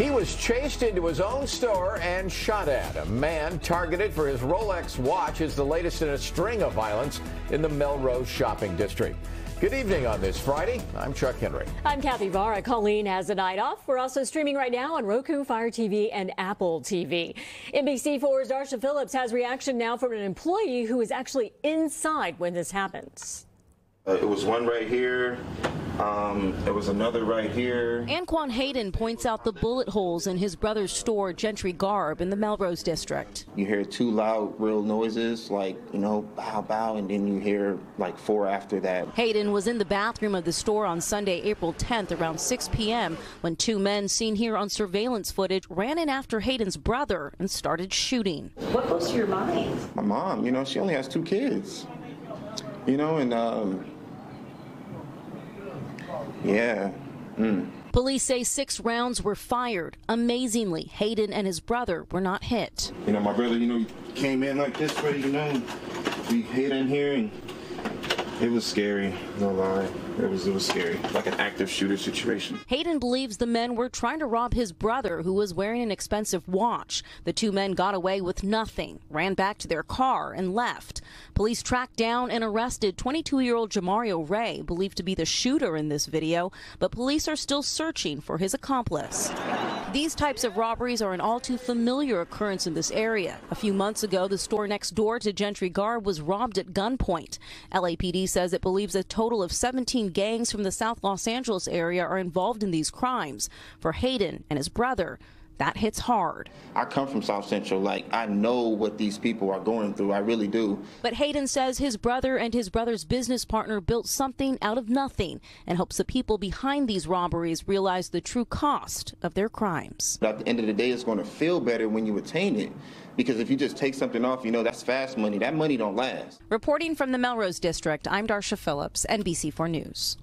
He was chased into his own store and shot at. A man targeted for his Rolex watch is the latest in a string of violence in the Melrose shopping district. Good evening on this Friday. I'm Chuck Henry. I'm Kathy Vara. Colleen has a night off. We're also streaming right now on Roku, Fire TV, and Apple TV. NBC4's Darsha Philips has reaction now from an employee who was actually inside when this happens. Uh, it was one right here. Um, there was another right here. Anquan Hayden points out the bullet holes in his brother's store, Gentry Garb, in the Melrose district. You hear two loud, real noises, like, you know, bow, bow, and then you hear like four after that. Hayden was in the bathroom of the store on Sunday, April 10th, around 6 p.m., when two men seen here on surveillance footage ran in after Hayden's brother and started shooting. What goes to your mind? My mom, you know, she only has two kids. You know, and um, yeah. Mm. Police say six rounds were fired. Amazingly, Hayden and his brother were not hit. You know, my brother, you know, came in like this way, you know, we hid in here and it was scary, no lie. It was it was scary, like an active shooter situation. Hayden believes the men were trying to rob his brother, who was wearing an expensive watch. The two men got away with nothing, ran back to their car, and left. Police tracked down and arrested 22-year-old Jamario Ray, believed to be the shooter in this video, but police are still searching for his accomplice. These types of robberies are an all too familiar occurrence in this area. A few months ago, the store next door to Gentry Garb was robbed at gunpoint. LAPD says it believes a total of 17 gangs from the South Los Angeles area are involved in these crimes. For Hayden and his brother, that hits hard. I come from South Central. Like, I know what these people are going through. I really do. But Hayden says his brother and his brother's business partner built something out of nothing and hopes the people behind these robberies realize the true cost of their crimes. At the end of the day, it's going to feel better when you attain it. Because if you just take something off, you know, that's fast money. That money don't last. Reporting from the Melrose District, I'm Darsha Philips, NBC4 News.